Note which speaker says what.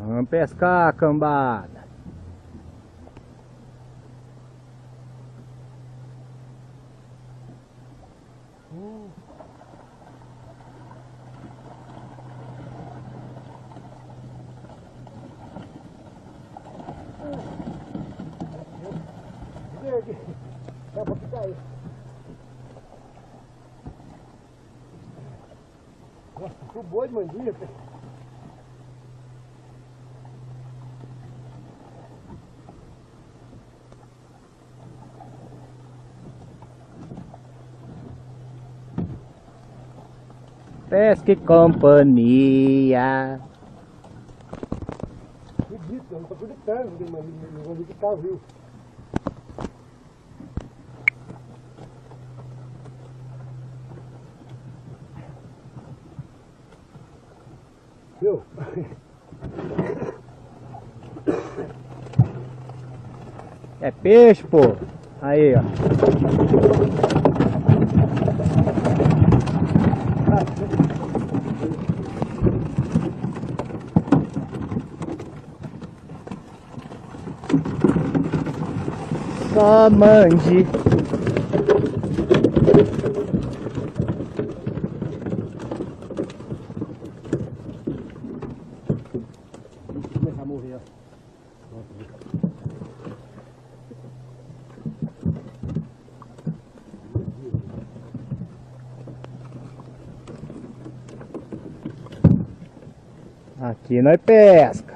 Speaker 1: Vamos pescar, cambada.
Speaker 2: Dá pra ficar aí. Nossa, o boi de mandinha.
Speaker 1: Pesca e companhia.
Speaker 2: Acredito, eu não tô acreditando, não vou acreditar, viu? Viu?
Speaker 1: É peixe, pô. Aí, ó. Só mande.
Speaker 2: começar a morrer.
Speaker 1: Aqui nós pesca.